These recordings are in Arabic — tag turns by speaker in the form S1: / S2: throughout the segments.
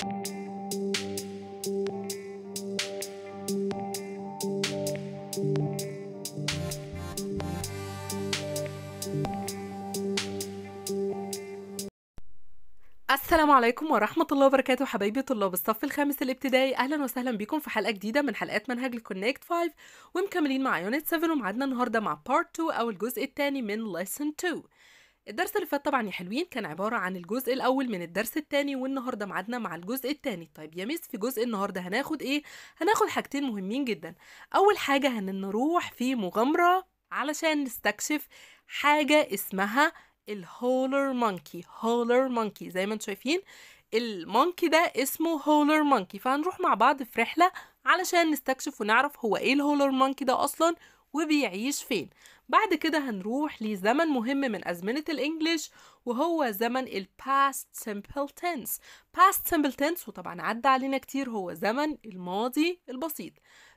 S1: السلام عليكم ورحمة الله وبركاته حبايبي طلاب الصف الخامس الابتدائي. أهلا وسهلا بكم في حلقة جديدة من حلقات منهج ال Connect 5 ومكملين مع unit 7 ومعادنا النهاردة مع part 2 أو الجزء الثاني من lesson 2 الدرس اللي فات طبعا يا حلوين كان عبارة عن الجزء الأول من الدرس الثاني والنهاردة معادنا مع الجزء الثاني طيب يا miss في جزء النهاردة هناخد إيه؟ هناخد حاجتين مهمين جدا. أول حاجة هنروح في مغامرة علشان نستكشف حاجة اسمها ال howler monkey. howler monkey زي ما أنتم شايفين ال monkey ده اسمه howler monkey. فهنروح مع بعض في رحلة علشان نستكشف ونعرف هو إيه ال howler monkey ده أصلا وبيعيش فين. بعد كده هنروح لزمن مهم من أزمنة الإنجليش وهو زمن ال past simple tense. past simple tense وطبعا عدى علينا كتير هو زمن الماضي البسيط.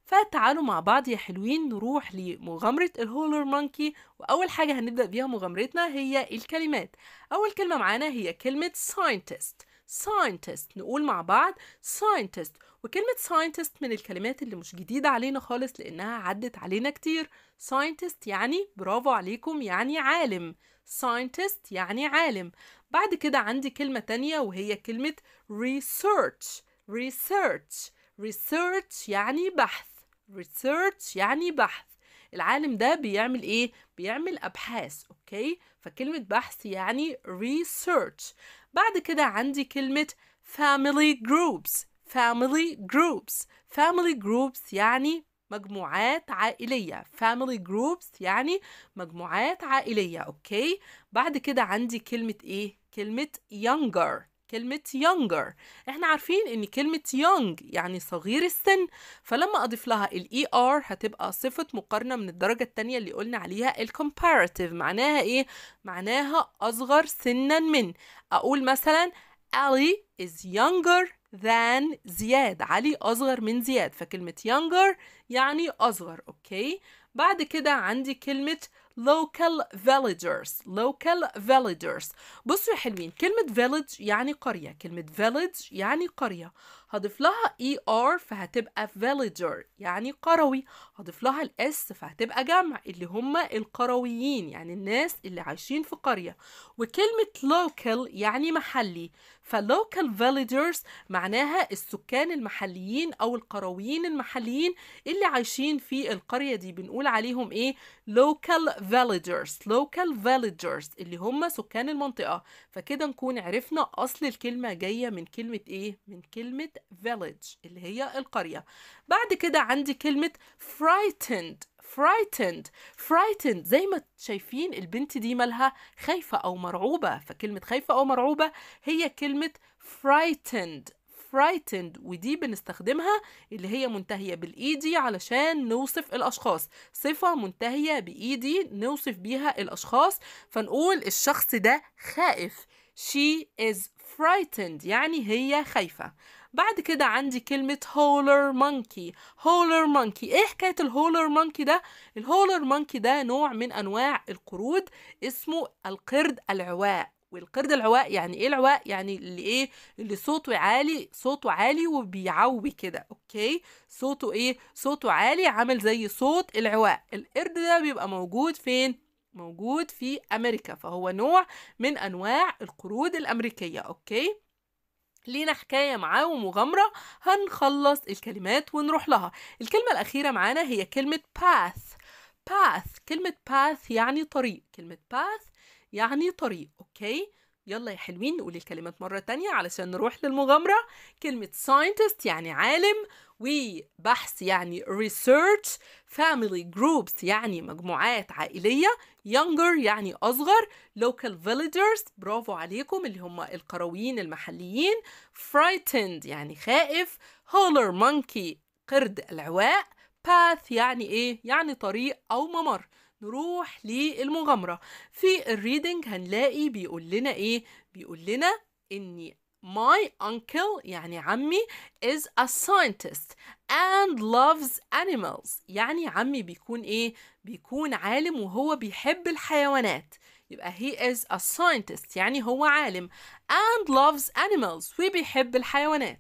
S1: فتعالوا مع بعض يا حلوين نروح لمغامرة الهولر مونكي وأول حاجة هنبدأ بيها مغامرتنا هي الكلمات. أول كلمة معانا هي كلمة scientist. scientist نقول مع بعض scientist. وكلمة scientist من الكلمات اللي مش جديدة علينا خالص لأنها عدت علينا كتير. scientist يعني برافو عليكم يعني عالم. scientist يعني عالم. بعد كده عندي كلمة تانية وهي كلمة research. research. research يعني بحث. research يعني بحث. العالم ده بيعمل إيه؟ بيعمل أبحاث أوكي؟ فكلمة بحث يعني research. بعد كده عندي كلمة family groups. Family groups. Family groups يعني مجموعات عائلية. Family groups يعني مجموعات عائلية أوكي بعد كده عندي كلمة إيه؟ كلمة younger. كلمة younger. إحنا عارفين إن كلمة young يعني صغير السن. فلما أضيف لها ال er هتبقى صفة مقارنة من الدرجة التانية اللي قلنا عليها ال comparative. معناها إيه؟ معناها أصغر سنا من. أقول مثلا Ali is younger than زياد. علي أصغر من زياد فكلمة younger يعني أصغر أوكي؟ بعد كده عندي كلمة local villagers local villagers. بصوا يا حلوين كلمة village يعني قرية كلمة village يعني قرية. هضيف لها er فهتبقى villager يعني قروي. هضيف لها الاس فهتبقى جمع اللي هم القرويين يعني الناس اللي عايشين في قرية. وكلمة local يعني محلي. فلوكال villagers معناها السكان المحليين أو القرويين المحليين اللي عايشين في القرية دي. بنقول عليهم إيه؟ local villagers local villagers اللي هم سكان المنطقة. فكده نكون عرفنا أصل الكلمة جاية من كلمة إيه؟ من كلمة village اللي هي القرية. بعد كده عندي كلمة frightened frightened frightened. زي ما شايفين البنت دي مالها خايفة أو مرعوبة فكلمة خايفة أو مرعوبة هي كلمة frightened. Frightened ودي بنستخدمها اللي هي منتهية بالإيدي علشان نوصف الأشخاص. صفة منتهية بإيدي نوصف بيها الأشخاص. فنقول الشخص ده خائف. She is frightened يعني هي خايفة. بعد كده عندي كلمة howler monkey howler monkey إيه حكاية ال howler monkey ده؟ ال howler monkey ده نوع من أنواع القرود اسمه القرد العواء. والقرد العواء يعني إيه العواء؟ يعني اللي إيه؟ اللي صوته عالي صوته عالي وبيعوي كده okay؟ صوته إيه؟ صوته عالي عامل زي صوت العواء. القرد ده بيبقى موجود فين؟ موجود في أمريكا فهو نوع من أنواع القرود الأمريكية أوكي؟ لينا حكاية معاه ومغامرة هنخلص الكلمات ونروح لها. الكلمة الأخيرة معانا هي كلمة path. path كلمة path يعني طريق. كلمة path يعني طريق أوكي؟ يلا يا حلوين نقول الكلمات مرة تانية علشان نروح للمغامرة. كلمة scientist يعني عالم وبحث يعني research family groups يعني مجموعات عائلية younger يعني أصغر local villagers برافو عليكم اللي هم القرويين المحليين frightened يعني خائف holler monkey قرد العواء path يعني إيه؟ يعني طريق أو ممر. نروح للمغامرة. في الريدنج هنلاقي بيقول لنا إيه؟ بيقول لنا إني My uncle يعني عمي is a scientist and loves animals. يعني عمي بيكون إيه؟ بيكون عالم وهو بيحب الحيوانات. يبقى he is a scientist يعني هو عالم and loves animals وبيحب الحيوانات.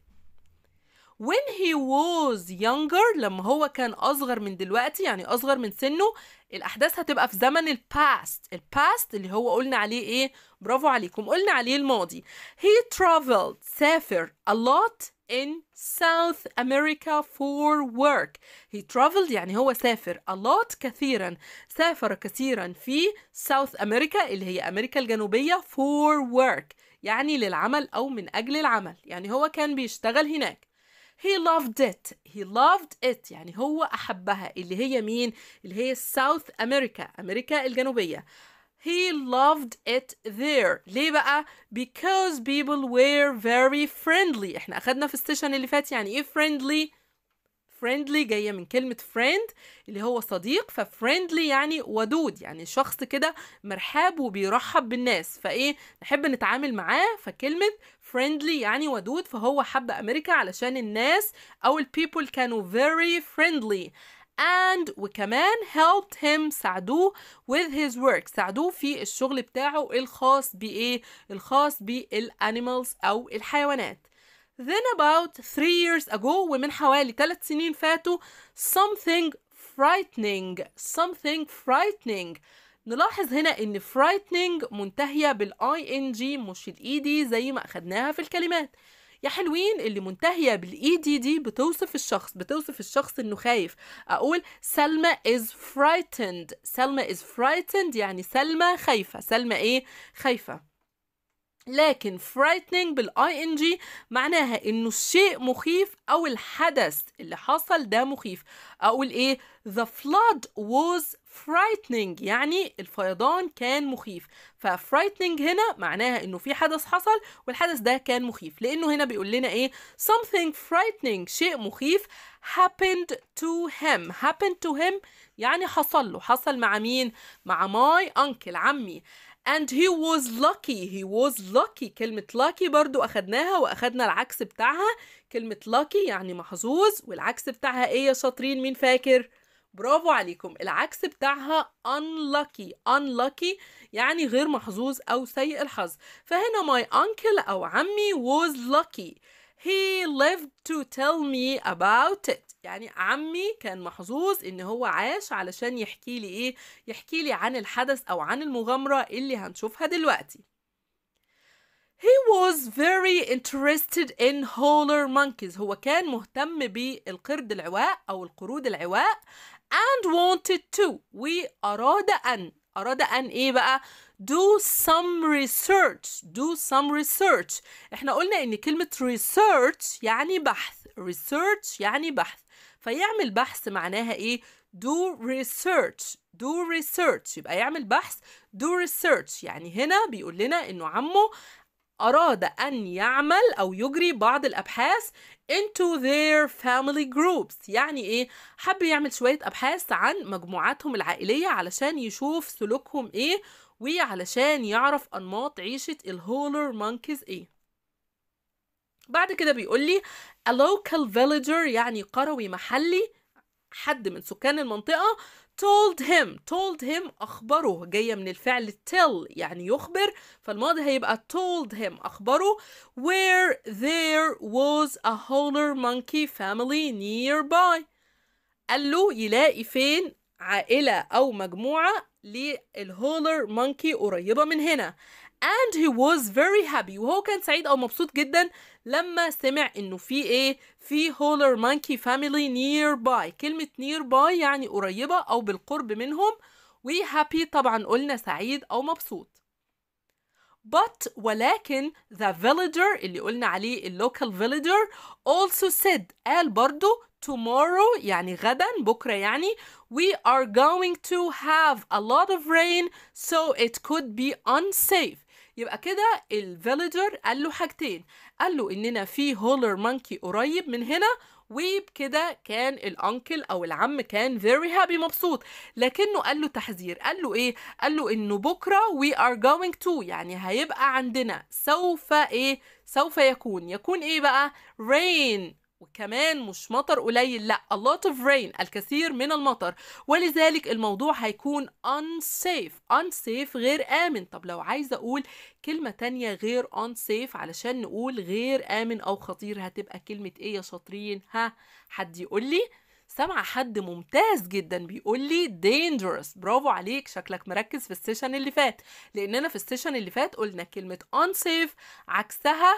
S1: When he was younger لما هو كان أصغر من دلوقتي يعني أصغر من سنه الأحداث هتبقى في زمن ال past. ال past اللي هو قلنا عليه إيه؟ برافو عليكم قلنا عليه الماضي. He traveled سافر a lot in South America for work. He traveled يعني هو سافر a lot كثيرا. سافر كثيرا في South America اللي هي أمريكا الجنوبية for work. يعني للعمل أو من أجل العمل. يعني هو كان بيشتغل هناك. He loved it. He loved it. يعني هو أحبها. اللي هي مين؟ اللي هي South America أمريكا الجنوبية. He loved it there. ليه بقى؟ Because people were very friendly. إحنا أخدنا في ال session اللي فات يعني إيه friendly friendly جاية من كلمة friend اللي هو صديق ف friendly يعني ودود. يعني شخص كده مرحاب وبيرحب بالناس. فإيه؟ نحب نتعامل معاه فكلمة friendly يعني ودود فهو حب أمريكا علشان الناس أو ال people كانوا very friendly. And وكمان helped him ساعدوه with his work ساعدوه في الشغل بتاعه الخاص بإيه؟ الخاص بال animals أو الحيوانات. Then about three years ago ومن حوالي ثلاث سنين فاتوا something frightening something frightening نلاحظ هنا إن frightening منتهية بال ing مش ال ed زي ما أخدناها في الكلمات. يا حلوين اللي منتهية بال ed دي بتوصف الشخص بتوصف الشخص إنه خايف. أقول سلمى is frightened. سلمى is frightened يعني سلمى خايفة. سلمى إيه؟ خايفة. لكن frightening بال ing معناها إنه الشيء مخيف أو الحدث اللي حصل ده مخيف. أقول إيه؟ The flood was frightening. يعني الفيضان كان مخيف. ف frightening هنا معناها إنه في حدث حصل والحدث ده كان مخيف. لأنه هنا بيقول لنا إيه؟ Something frightening شيء مخيف happened to him. Happened to him يعني حصل له. حصل مع مين؟ مع my uncle عمي. And he was lucky he was lucky. كلمة lucky برضو أخدناها وأخدنا العكس بتاعها. كلمة lucky يعني محظوظ والعكس بتاعها إيه يا شاطرين؟ مين فاكر؟ برافو عليكم. العكس بتاعها unlucky unlucky يعني غير محظوظ أو سيء الحظ. فهنا my uncle أو عمي was lucky. He lived to tell me about it. يعني عمي كان محظوظ إن هو عاش علشان يحكي لي إيه يحكي لي عن الحدث أو عن المغامرة اللي هنشوفها دلوقتي. He was very interested in howler monkeys. هو كان مهتم بالقرد العواء أو القرود العواء and wanted to. وأراد أن. أراد أن إيه بقى؟ Do some research. Do some research. إحنا قلنا إن كلمة research يعني بحث. Research يعني بحث. فيعمل بحث معناها إيه؟ Do research. Do research. يبقى يعمل بحث. Do research. يعني هنا بيقول لنا إنه عمه أراد أن يعمل أو يجري بعض الأبحاث into their family groups. يعني إيه؟ حب يعمل شوية أبحاث عن مجموعاتهم العائلية علشان يشوف سلوكهم إيه؟ وعلشان يعرف أنماط عيشة الهولر مونكيز إيه. بعد كده بيقول لي a local villager يعني قروي محلي حد من سكان المنطقة told him told him أخبره جاية من الفعل tell يعني يخبر فالماضي هيبقى told him أخبره where there was a howler monkey family nearby. قال له يلاقي فين عائلة أو مجموعة لل howler monkey قريبة من هنا. And he was very happy. وهو كان سعيد أو مبسوط جدا لما سمع إنه في إيه؟ في howler monkey family nearby. كلمة nearby يعني قريبة أو بالقرب منهم. و happy طبعا قلنا سعيد أو مبسوط. But ولكن the villager اللي قلنا عليه ال local villager also said قال برضو tomorrow يعني غدا بكرة يعني we are going to have a lot of rain so it could be unsafe. يبقى كده ال villager قال له حاجتين. قال له إننا في howler monkey قريب من هنا وبكده كان ال uncle أو العم كان very happy مبسوط. لكنه قال له تحذير. قال له إيه؟ قال له إنه بكرة we are going to يعني هيبقى عندنا سوف إيه؟ سوف يكون. يكون إيه بقى؟ rain. وكمان مش مطر قليل لا a lot of rain الكثير من المطر. ولذلك الموضوع هيكون unsafe unsafe غير آمن. طب لو عايزة أقول كلمة تانية غير unsafe علشان نقول غير آمن أو خطير هتبقى كلمة إيه يا شاطرين؟ ها حد يقول لي؟ سامعة حد ممتاز جدا بيقول لي dangerous. برافو عليك شكلك مركز في السيشن اللي فات. لأننا في السيشن اللي فات قلنا كلمة unsafe عكسها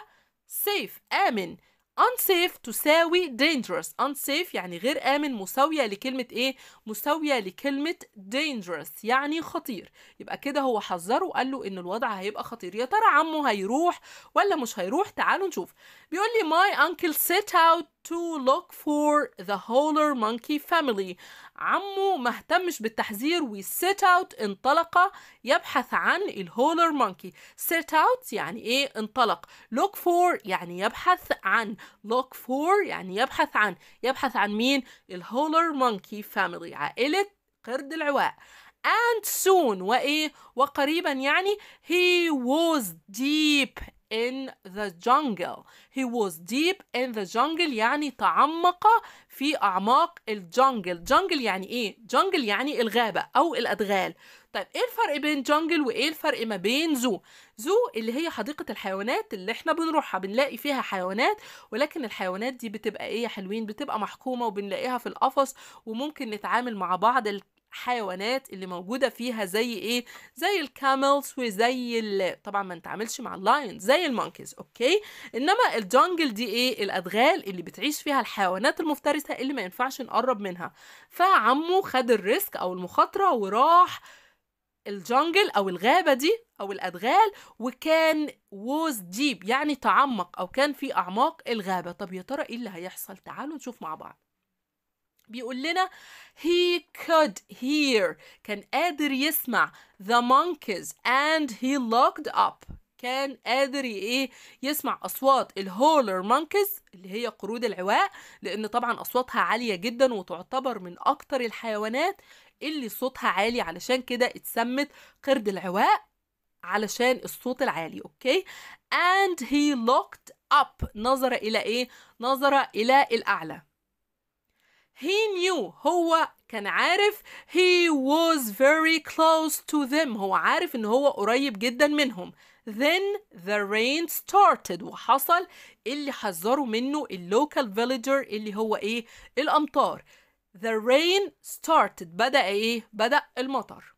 S1: safe آمن. Unsafe تساوي dangerous. unsafe يعني غير آمن مساوية لكلمة إيه؟ مساوية لكلمة dangerous يعني خطير. يبقى كده هو حذره وقال له إن الوضع هيبقى خطير. يا ترى عمه هيروح ولا مش هيروح؟ تعالوا نشوف. بيقول لي my uncle set out to look for the howler monkey family. عمه ما اهتمش بالتحذير و set out انطلق يبحث عن ال howler monkey set out يعني إيه؟ انطلق. Look for يعني يبحث عن. Look for يعني يبحث عن. يبحث عن مين؟ ال howler monkey family. عائلة قرد العواء. And soon وإيه؟ وقريبا يعني he was deep in the jungle he was deep in the jungle يعني تعمق في أعماق ال jungle jungle يعني إيه؟ jungle يعني الغابة أو الأدغال طيب إيه الفرق بين jungle وإيه الفرق ما بين zoo؟ zoo اللي هي حديقة الحيوانات اللي إحنا بنروحها بنلاقي فيها حيوانات ولكن الحيوانات دي بتبقى إيه يا حلوين؟ بتبقى محكومة وبنلاقيها في القفص وممكن نتعامل مع بعض الحيوانات اللي موجودة فيها زي إيه؟ زي ال camels وزي ال... طبعا ما نتعاملش مع ال lions زي ال monkeys أوكي؟ إنما ال jungle دي إيه؟ الأدغال اللي بتعيش فيها الحيوانات المفترسة اللي ما ينفعش نقرب منها. فعمه خد ال risk أو المخاطرة وراح ال jungle أو الغابة دي أو الأدغال وكان was deep يعني تعمق أو كان في أعماق الغابة. طب يا ترى إيه اللي هيحصل؟ تعالوا نشوف مع بعض. بيقول لنا he could hear. كان قادر يسمع the monkeys and he looked up. كان قادر إيه؟ يسمع أصوات ال howler monkeys اللي هي قرود العواء لأن طبعا أصواتها عالية جدا وتعتبر من أكتر الحيوانات اللي صوتها عالي. علشان كده اتسمت قرد العواء علشان الصوت العالي أوكي؟ And he looked up. نظر إلى إيه؟ نظر إلى الأعلى. He knew هو كان عارف. He was very close to them. هو عارف إن هو قريب جدا منهم. Then the rain started. وحصل اللي حذروا منه اللوكال villager اللي هو إيه؟ الأمطار. The rain started. بدأ إيه؟ بدأ المطر.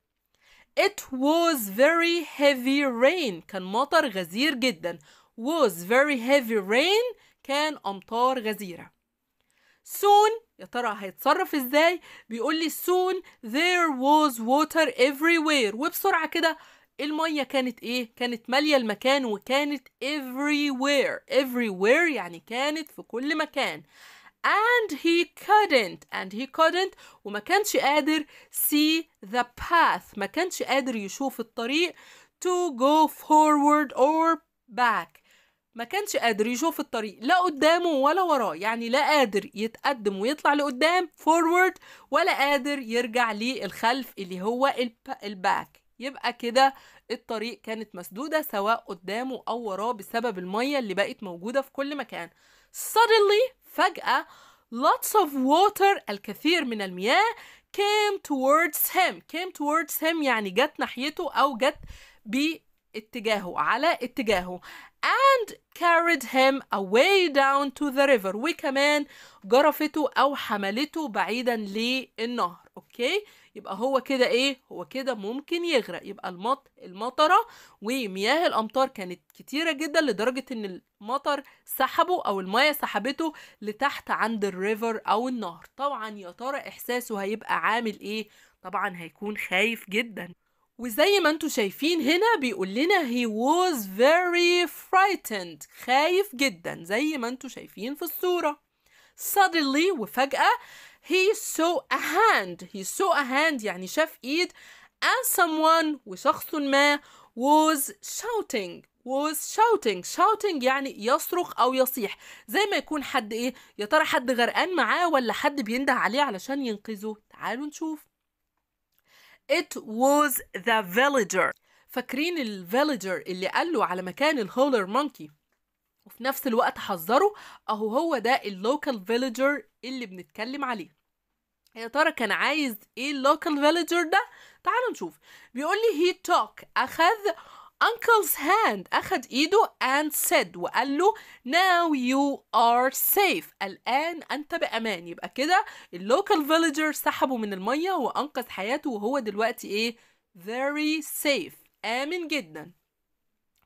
S1: It was very heavy rain. كان مطر غزير جدا. Was very heavy rain. كان أمطار غزيرة. Soon. يا ترى هيتصرف إزاي؟ بيقول لي soon there was water everywhere. وبسرعة كده المية كانت إيه؟ كانت مالية المكان وكانت everywhere. Everywhere يعني كانت في كل مكان. And he couldn't. And he couldn't. وما كانش قادر see the path. ما كانش قادر يشوف الطريق to go forward or back. ما كانش قادر يشوف الطريق لا قدامه ولا وراه يعني لا قادر يتقدم ويطلع لقدام فورورد ولا قادر يرجع للخلف اللي هو الباك يبقى كده الطريق كانت مسدودة سواء قدامه أو وراه بسبب المية اللي بقت موجودة في كل مكان. Suddenly فجأة lots of water الكثير من المياه came towards him. came towards him يعني جت ناحيته أو جت باتجاهه على اتجاهه and carried him away down to the river. وكمان جرفته أو حملته بعيدا للنهر. أوكي؟ يبقى هو كده إيه؟ هو كده ممكن يغرق. يبقى المط المطرة ومياه الأمطار كانت كتيرة جدا لدرجة إن المطر سحبه أو المياه سحبته لتحت عند ال river أو النهر. طبعا يا ترى إحساسه هيبقى عامل إيه؟ طبعا هيكون خايف جدا. وزي ما أنتوا شايفين هنا بيقول لنا he was very frightened. خايف جدا زي ما أنتوا شايفين في الصورة. Suddenly وفجأة he saw a hand. He saw a hand يعني شاف إيد and someone وشخص ما was shouting. Was shouting. Shouting يعني يصرخ أو يصيح. زي ما يكون حد إيه يا ترى حد غرقان معاه ولا حد بينده عليه علشان ينقذه؟ تعالوا نشوف. It was the villager. فاكرين الفيلجر اللي قال له على مكان الهولر مونكي وفي نفس الوقت حذره أهو هو ده ال local villager اللي بنتكلم عليه. يا ترى كان عايز إيه ال local villager ده؟ تعالوا نشوف. بيقول لي he took أخذ uncle's hand. أخذ إيده and said وقال له now you are safe. الآن أنت بأمان. يبقى كده ال local villager سحبه من المية وأنقذ حياته وهو دلوقتي إيه؟ Very safe. آمن جدا.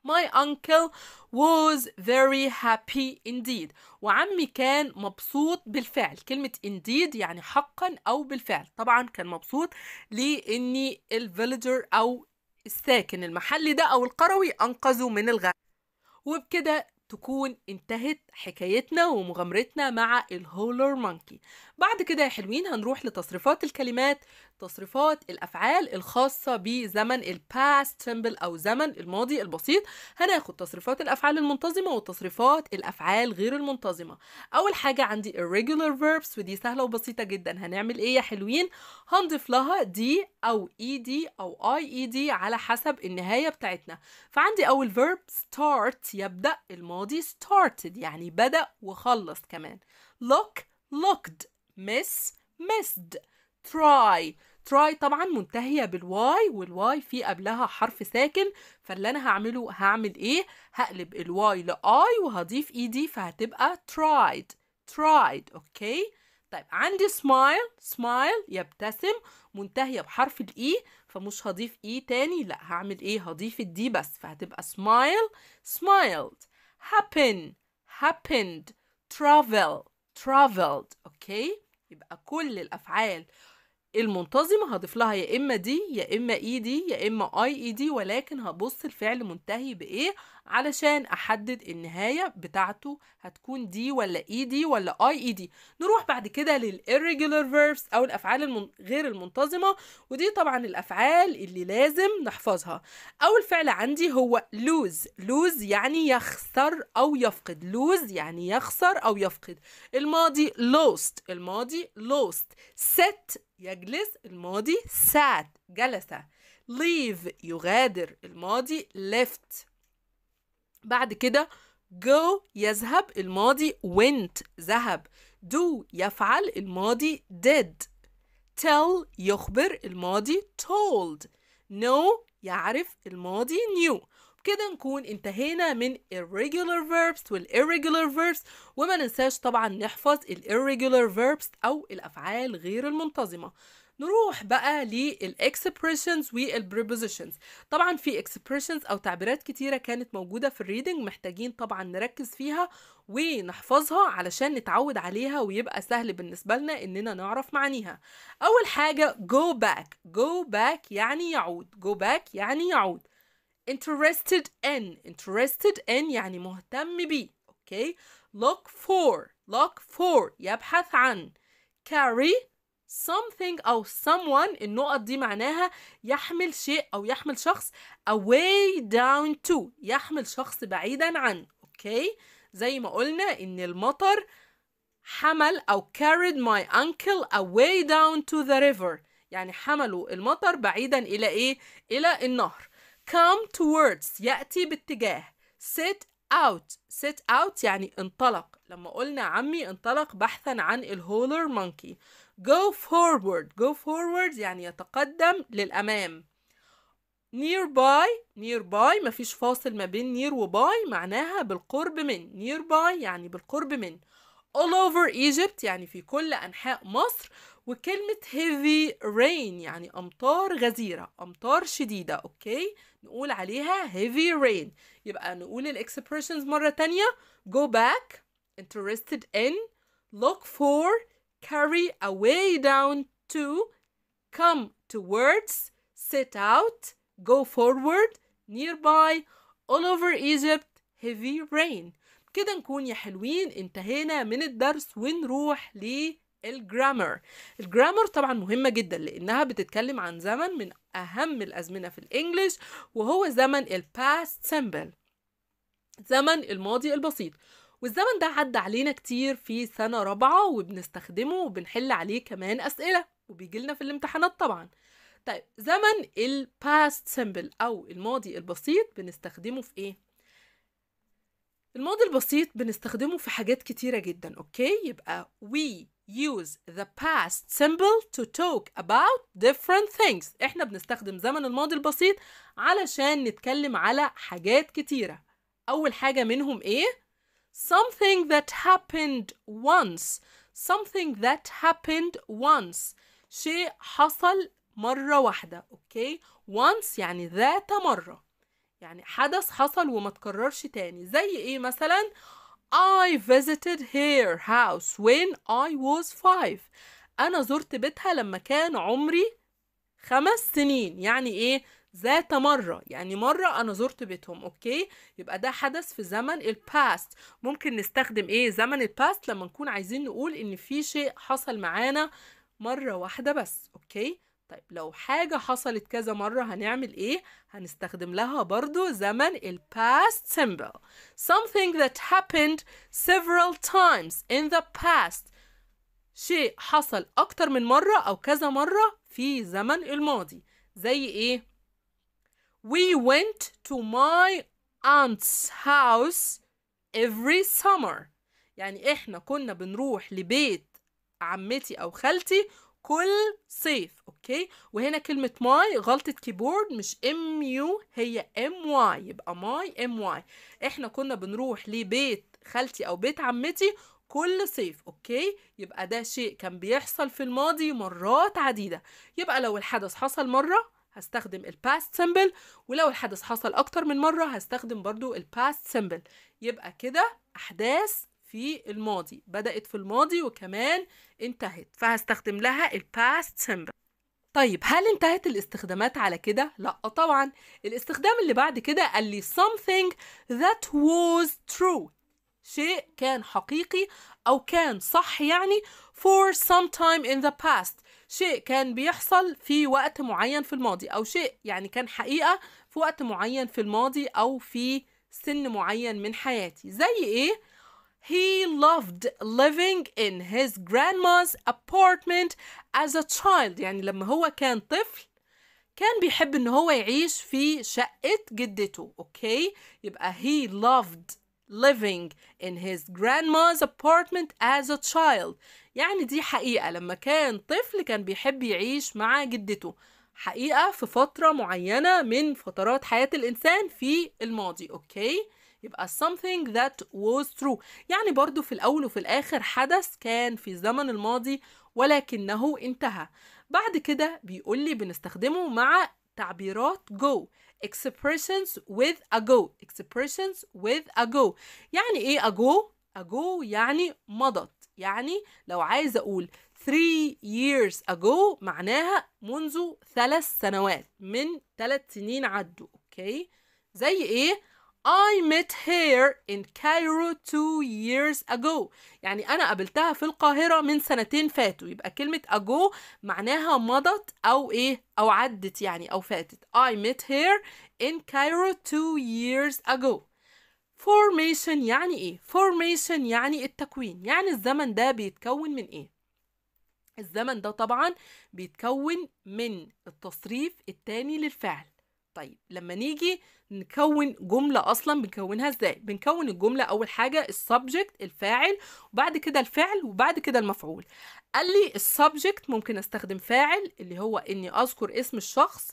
S1: My uncle was very happy indeed. وعمي كان مبسوط بالفعل. كلمة indeed يعني حقا أو بالفعل. طبعا كان مبسوط لأني ال villager أو الساكن المحلي ده أو القروي أنقذه من الغرق وبكده تكون انتهت حكايتنا ومغامرتنا مع ال howler monkey. بعد كده يا حلوين هنروح لتصريفات الكلمات تصريفات الأفعال الخاصة بزمن ال past simple أو زمن الماضي البسيط. هناخد تصريفات الأفعال المنتظمة وتصريفات الأفعال غير المنتظمة. أول حاجة عندي irregular verbs ودي سهلة وبسيطة جدا. هنعمل إيه يا حلوين؟ هنضيف لها d أو ed أو ied على حسب النهاية بتاعتنا. فعندي أول verb start يبدأ الماضي started يعني بدأ وخلص كمان. Look looked miss missed try. Try طبعا منتهية بال y وال y في قبلها حرف ساكن. فاللي أنا هعمله هعمل إيه؟ هقلب ال y ل i وهضيف ed فهتبقى tried. Tried okay؟ طيب عندي smile smile يبتسم منتهية بحرف ال e فمش هضيف e تاني لأ هعمل إيه؟ هضيف ال d بس فهتبقى smile smiled. Happen. Happened travel traveled. okay يبقى كل الأفعال المنتظمة هضيف لها يا إما d يا إما ed يا إما ied ولكن هبص الفعل منتهي بإيه؟ علشان أحدد النهاية بتاعته هتكون d ولا ed ولا ied. نروح بعد كده لل irregular verbs أو الأفعال المن... غير المنتظمة ودي طبعا الأفعال اللي لازم نحفظها. أول فعل عندي هو lose. lose يعني يخسر أو يفقد. lose يعني يخسر أو يفقد. الماضي lost. الماضي lost. set يجلس. الماضي sat جلس. leave يغادر. الماضي left. بعد كده go يذهب الماضي went ذهب. do يفعل الماضي did. tell يخبر الماضي told. know يعرف الماضي knew كده نكون انتهينا من irregular verbs وال irregular verbs. وما ننساش طبعا نحفظ ال irregular verbs أو الأفعال غير المنتظمة. نروح بقى لل expressions وال prepositions طبعا في expressions أو تعبيرات كتيرة كانت موجودة في ال reading محتاجين طبعا نركز فيها ونحفظها علشان نتعود عليها ويبقى سهل بالنسبة لنا إننا نعرف معانيها. أول حاجة go back. go back يعني يعود. go back يعني يعود. interested in. interested in يعني مهتم بيه. okay؟ look for. look for. يبحث عن. carry. Something أو someone النقط دي معناها يحمل شيء أو يحمل شخص away down to يحمل شخص بعيدا عن أوكي زي ما قلنا إن المطر حمل أو carried my uncle away down to the river. يعني حملوا المطر بعيدا إلى إيه؟ إلى النهر. Come towards يأتي باتجاه. Set out. Set out يعني انطلق. لما قلنا عمي انطلق بحثا عن ال howler monkey. Go forward. Go forward يعني يتقدم للأمام. Nearby. Nearby. مفيش فاصل ما بين near و by معناها بالقرب من. Nearby يعني بالقرب من. All over Egypt يعني في كل أنحاء مصر. وكلمة heavy rain يعني أمطار غزيرة. أمطار شديدة. okay نقول عليها heavy rain. يبقى نقول الإكسبريشنز مرة تانية. Go back. Interested in. Look for. Carry away down to come towards sit out go forward nearby all over Egypt heavy rain. كده نكون يا حلوين انتهينا من الدرس ونروح للجرامر الجرامر طبعا مهمة جدا لأنها بتتكلم عن زمن من أهم الأزمنة في الإنجليش وهو زمن ال past simple زمن الماضي البسيط. والزمن ده عدى علينا كتير في سنة رابعة وبنستخدمه وبنحل عليه كمان أسئلة وبيجيلنا في الامتحانات طبعا. طيب زمن ال past simple أو الماضي البسيط بنستخدمه في إيه؟ الماضي البسيط بنستخدمه في حاجات كتيرة جدا okay؟ يبقى we use the past simple to talk about different things. إحنا بنستخدم زمن الماضي البسيط علشان نتكلم على حاجات كتيرة. أول حاجة منهم إيه؟ Something that happened once. Something that happened once. شيء حصل مرة واحدة أوكي once يعني ذات مرة. يعني حدث حصل وما تكررش تاني. زي إيه مثلا؟ I visited her house when I was five. أنا زرت بيتها لما كان عمري خمس سنين. يعني إيه؟ ذات مرة يعني مرة أنا زرت بيتهم okay؟ يبقى ده حدث في زمن ال past ممكن نستخدم إيه؟ زمن ال past لما نكون عايزين نقول إن في شيء حصل معانا مرة واحدة بس okay؟ طيب لو حاجة حصلت كذا مرة هنعمل إيه؟ هنستخدم لها برضو زمن ال past simple. Something that happened several times in the past. شيء حصل أكتر من مرة أو كذا مرة في زمن الماضي. زي إيه؟ We went to my aunt's house every summer. يعني إحنا كنا بنروح لبيت عمتي أو خالتي كل صيف okay؟ وهنا كلمة my غلطة keyboard مش m u هي m y يبقى my m y إحنا كنا بنروح لبيت خالتي أو بيت عمتي كل صيف okay؟ يبقى ده شيء كان بيحصل في الماضي مرات عديدة. يبقى لو الحدث حصل مرة هستخدم ال past simple ولو الحدث حصل أكتر من مرة هستخدم برضو ال past simple. يبقى كده أحداث في الماضي بدأت في الماضي وكمان انتهت. فهستخدم لها ال past simple. طيب هل انتهت الاستخدامات على كده؟ لا طبعا. الاستخدام اللي بعد كده قال لي something that was true. شيء كان حقيقي أو كان صح يعني for some time in the past. شيء كان بيحصل في وقت معين في الماضي أو شيء يعني كان حقيقة في وقت معين في الماضي أو في سن معين من حياتي. زي إيه؟ He loved living in his grandma's apartment as a child. يعني لما هو كان طفل كان بيحب إن هو يعيش في شقة جدته. okay يبقى he loved living in his grandma's apartment as a child. يعني دي حقيقة. لما كان طفل كان بيحب يعيش مع جدته. حقيقة في فترة معينة من فترات حياة الإنسان في الماضي okay؟ يبقى something that was true. يعني برضو في الأول وفي الآخر حدث كان في الزمن الماضي ولكنه انتهى. بعد كده بيقول لي بنستخدمه مع تعبيرات go. Expressions with a go. Expressions with a go. يعني إيه a go? A go يعني مضت. يعني لو عايز أقول 3 years ago معناها منذ ثلاث سنوات. من ثلاث سنين عدوا. أوكي زي إيه؟ I met her in Cairo two years ago. يعني أنا قابلتها في القاهرة من سنتين فاتوا. يبقى كلمة ago معناها مضت أو إيه؟ أو عدت يعني أو فاتت. I met her in Cairo two years ago. Formation يعني إيه؟ Formation يعني التكوين. يعني الزمن ده بيتكون من إيه؟ الزمن ده طبعا بيتكون من التصريف التاني للفعل. طيب لما نيجي نكون جملة أصلا بنكونها إزاي؟ بنكون الجملة أول حاجة السبجكت الفاعل وبعد كده الفعل وبعد كده المفعول قال لي ال subject ممكن أستخدم فاعل اللي هو إني أذكر اسم الشخص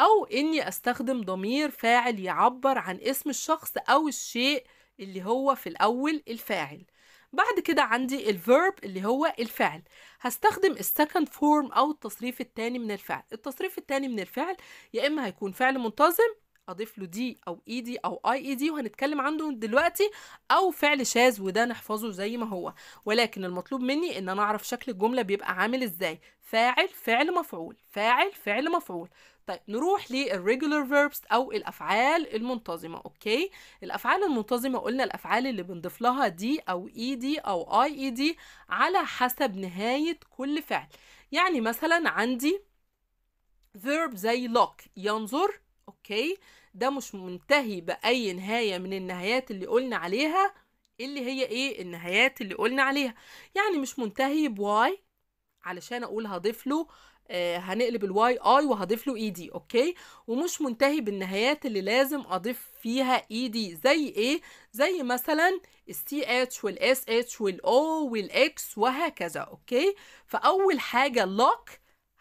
S1: أو إني أستخدم ضمير فاعل يعبر عن اسم الشخص أو الشيء اللي هو في الأول الفاعل بعد كده عندي ال verb اللي هو الفعل. هستخدم ال second form أو التصريف الثاني من الفعل. التصريف الثاني من الفعل يا إما هيكون فعل منتظم أضيف له d أو ed أو ied وهنتكلم عنه دلوقتي أو فعل شاذ وده نحفظه زي ما هو. ولكن المطلوب مني إن أنا أعرف شكل الجملة بيبقى عامل إزاي. فاعل فعل مفعول. فاعل فعل مفعول. طيب نروح لل regular verbs أو الأفعال المنتظمة أوكي؟ الأفعال المنتظمة قلنا الأفعال اللي بنضيف لها d أو ed أو ied على حسب نهاية كل فعل. يعني مثلا عندي verb زي look ينظر أوكي؟ ده مش منتهي بأي نهاية من النهايات اللي قلنا عليها اللي هي إيه؟ النهايات اللي قلنا عليها. يعني مش منتهي ب y علشان أقول هضيف له آه هنقلب ال y i وهضيف له ed أوكي؟ ومش منتهي بالنهايات اللي لازم أضيف فيها ed زي إيه؟ زي مثلا السي اتش والاس اتش والاو والاكس وهكذا أوكي؟ فأول حاجة look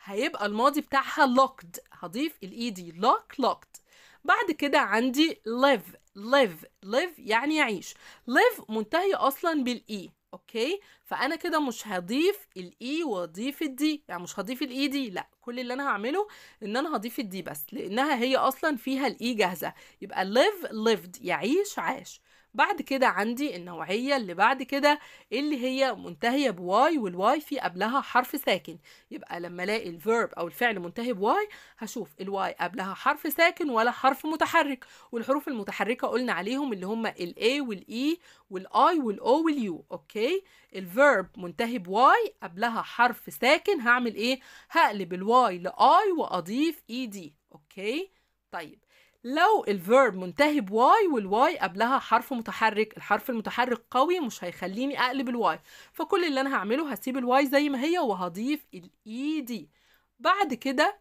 S1: هيبقى الماضي بتاعها looked هضيف ال ed look looked. بعد كده عندي live live live يعني يعيش. live منتهي أصلا بال e أوكي؟ فأنا كده مش هضيف ال e واضيف ال d يعني مش هضيف ال ed لأ كل اللي أنا هعمله إن أنا هضيف ال d بس لأنها هي أصلا فيها ال e جاهزة. يبقى live lived يعيش عاش. بعد كده عندي النوعية اللي بعد كده اللي هي منتهية ب y وال y في قبلها حرف ساكن. يبقى لما ألاقي ال verb أو الفعل منتهي ب y هشوف ال y قبلها حرف ساكن ولا حرف متحرك. والحروف المتحركة قلنا عليهم اللي هم الاي والاي والاي والاو واليو أوكي؟ ال verb منتهي ب y قبلها حرف ساكن هعمل إيه؟ هقلب ال y ل i وأضيف ed أوكي؟ طيب لو ال verb منتهي ب y وال y قبلها حرف متحرك الحرف المتحرك قوي مش هيخليني أقلب ال y فكل اللي أنا هعمله هسيب ال y زي ما هي وهضيف ال ed بعد كده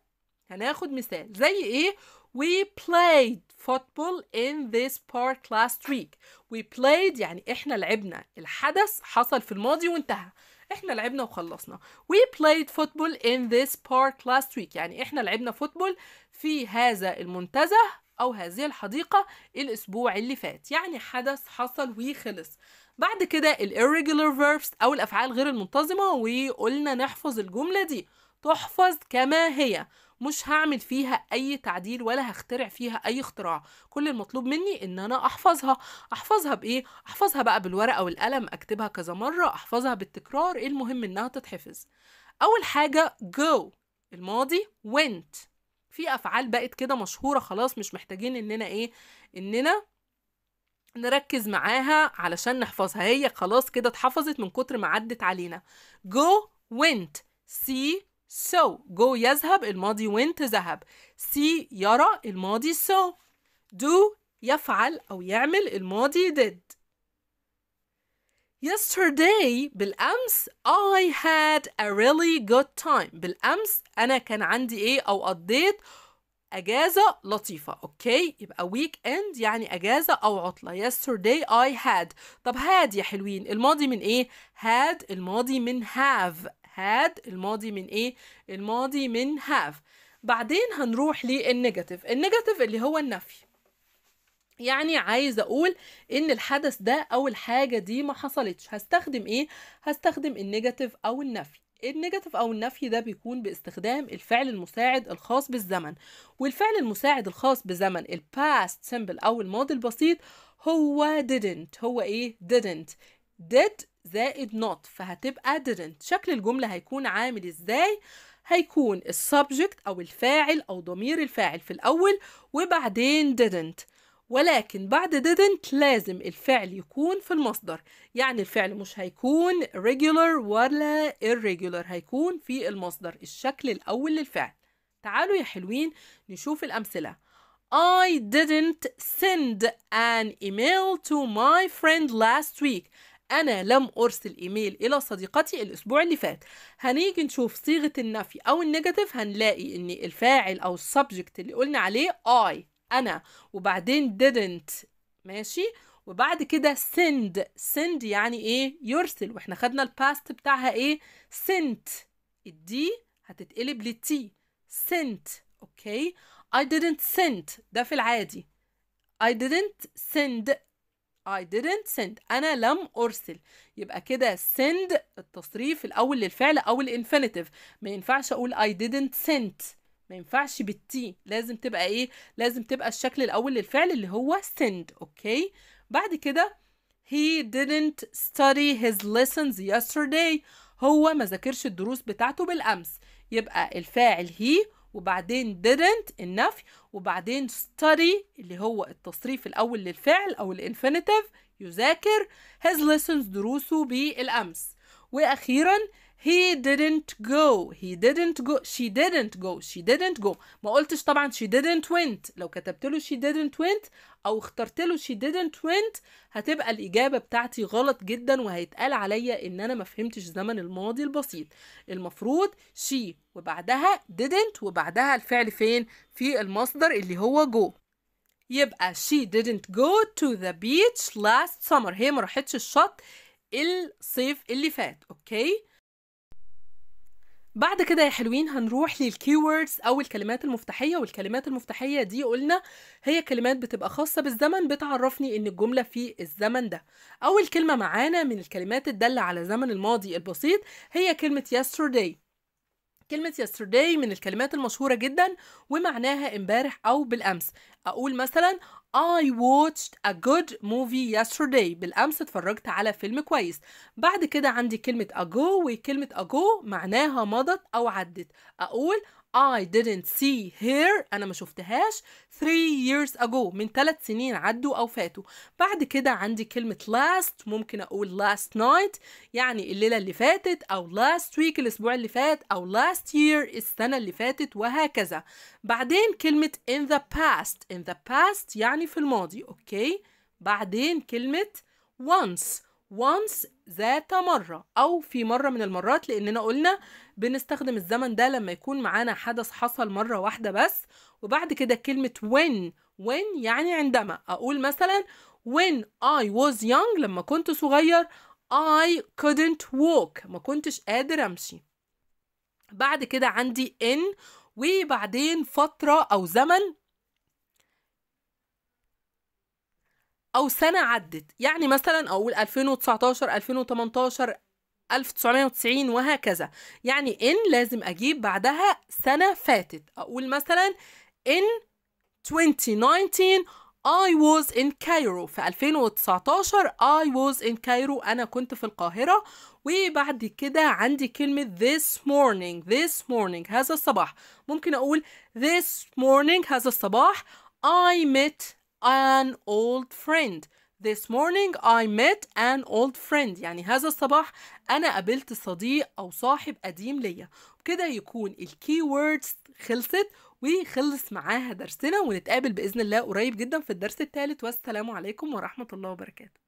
S1: هناخد مثال زي إيه We played football in this park last week. We played يعني إحنا لعبنا الحدث حصل في الماضي وانتهى. إحنا لعبنا وخلصنا. We played football in this park last week. يعني إحنا لعبنا football في هذا المنتزه أو هذه الحديقة الأسبوع اللي فات. يعني حدث حصل وخلص بعد كده ال irregular verbs أو الأفعال غير المنتظمة وقلنا نحفظ الجملة دي. تحفظ كما هي. مش هعمل فيها أي تعديل ولا هخترع فيها أي اختراع. كل المطلوب مني إن أنا أحفظها. أحفظها بإيه؟ أحفظها بقى بالورقة والقلم أكتبها كذا مرة أحفظها بالتكرار. المهم إنها تتحفظ. أول حاجة go. الماضي went. في أفعال بقت كده مشهورة خلاص مش محتاجين إننا إيه إننا نركز معاها علشان نحفظها. هي خلاص كده اتحفظت من كتر ما عدت علينا. Go went. See so. Go يذهب الماضي went ذهب. See يرى الماضي so. Do يفعل أو يعمل الماضي did. Yesterday بالأمس I had a really good time. بالأمس أنا كان عندي إيه أو قضيت أجازة لطيفة. أوكي؟ يبقى weekend يعني أجازة أو عطلة. Yesterday I had. طب had يا حلوين. الماضي من إيه؟ Had. الماضي من have. Had. الماضي من إيه؟ الماضي من have. بعدين هنروح لل negative ال negative اللي هو النفي. يعني عايز أقول إن الحدث ده أو الحاجة دي ما حصلتش. هستخدم إيه؟ هستخدم ال negative أو النفي. ال negative أو النفي ده بيكون باستخدام الفعل المساعد الخاص بالزمن والفعل المساعد الخاص بزمن ال past simple أو الماضي البسيط هو didn't. هو إيه؟ didn't. did زائد not فهتبقى didn't. شكل الجملة هيكون عامل إزاي؟ هيكون ال subject أو الفاعل أو ضمير الفاعل في الأول وبعدين didn't. ولكن بعد didn't لازم الفعل يكون في المصدر. يعني الفعل مش هيكون regular ولا irregular هيكون في المصدر الشكل الأول للفعل. تعالوا يا حلوين نشوف الأمثلة. I didn't send an email to my friend last week. أنا لم أرسل إيميل إلى صديقتي الأسبوع اللي فات. هنيجي نشوف صيغة النفي أو ال negative هنلاقي إن الفاعل أو ال subject اللي قلنا عليه I. أنا وبعدين didn't ماشي؟ وبعد كده send send يعني إيه؟ يرسل. وإحنا خدنا ال past بتاعها إيه؟ sent. ال d هتتقلب لل t sent. أوكي؟ I didn't send. ده في العادي. I didn't send. I didn't send. أنا لم أرسل. يبقى كده send التصريف الأول للفعل أو ال infinitive ما ينفعش أقول I didn't sent. ما ينفعش بال t لازم تبقى إيه؟ لازم تبقى الشكل الأول للفعل اللي هو send أوكي؟ بعد كده he didn't study his lessons yesterday. هو ما ذاكرش الدروس بتاعته بالأمس. يبقى الفاعل he وبعدين didn't النفي وبعدين study اللي هو التصريف الأول للفعل أو الانفينيتيف يذاكر his lessons دروسه بالأمس. وأخيرا he didn't go. He didn't go. She didn't go. She didn't go. ما قلتش طبعا she didn't went. لو كتبت له she didn't went أو اخترت له she didn't went هتبقى الإجابة بتاعتي غلط جدا وهيتقال عليا إن أنا ما فهمتش زمن الماضي البسيط. المفروض she وبعدها didn't وبعدها الفعل فين؟ في المصدر اللي هو go. يبقى she didn't go to the beach last summer. هي ما راحتش الشط الصيف اللي فات أوكي بعد كده يا حلوين هنروح لل keywords أو الكلمات المفتاحية والكلمات المفتاحية دي قلنا هي كلمات بتبقى خاصة بالزمن بتعرفني إن الجملة في الزمن ده. أول كلمة معانا من الكلمات الدالة على زمن الماضي البسيط هي كلمة yesterday. كلمة yesterday من الكلمات المشهورة جدا ومعناها امبارح أو بالأمس. أقول مثلا I watched a good movie yesterday. بالأمس اتفرجت على فيلم كويس. بعد كده عندي كلمة ago وكلمة ago معناها مضت أو عدت. أقول I didn't see her. أنا ما شفتهاش. 3 years ago. من 3 سنين عدوا أو فاتوا. بعد كده عندي كلمة last. ممكن أقول last night. يعني الليلة اللي فاتت أو last week الأسبوع اللي فات أو last year السنة اللي فاتت وهكذا. بعدين كلمة in the past. In the past يعني في الماضي. أوكي. بعدين كلمة once. Once ذات مرة أو في مرة من المرات لأننا قلنا بنستخدم الزمن ده لما يكون معانا حدث حصل مرة واحدة بس وبعد كده كلمة when when يعني عندما. أقول مثلا when I was young لما كنت صغير I couldn't walk ما كنتش قادر أمشي. بعد كده عندي in وبعدين فترة أو زمن أو سنة عدت. يعني مثلا أقول 2019 2018 1990 وهكذا. يعني إن لازم أجيب بعدها سنة فاتت. أقول مثلا in 2019 I was in Cairo. في 2019 I was in Cairo. أنا كنت في القاهرة. وبعد كده عندي كلمة this morning. This morning هذا الصباح. ممكن أقول this morning هذا الصباح I met an old friend. This morning I met an old friend. يعني هذا الصباح أنا قابلت صديق أو صاحب قديم ليا. وكده يكون الكي ووردز خلصت وخلص معاها درسنا ونتقابل بإذن الله قريب جدا في الدرس الثالث والسلام عليكم ورحمة الله وبركاته.